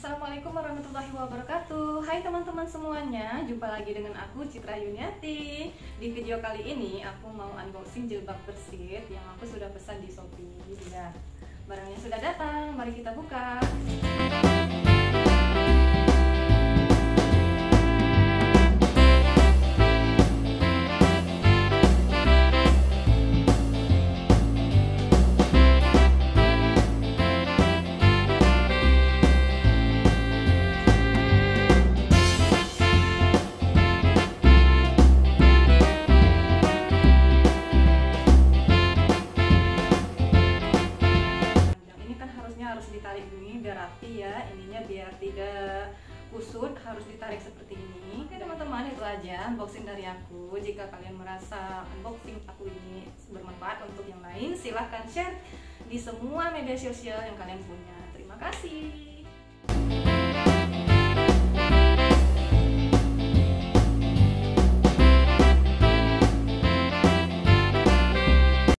Assalamualaikum warahmatullahi wabarakatuh. Hai teman-teman semuanya Jumpa lagi dengan aku Citra Yuniati Di video kali ini aku mau unboxing jilbab bersih Yang aku sudah pesan di Shopee. Ya. Barangnya sudah datang, mari kita buka harus ditarik ini biar rapi ya ininya biar tidak kusut harus ditarik seperti ini. Oke teman-teman itu aja unboxing dari aku. Jika kalian merasa unboxing aku ini bermanfaat untuk yang lain silahkan share di semua media sosial yang kalian punya. Terima kasih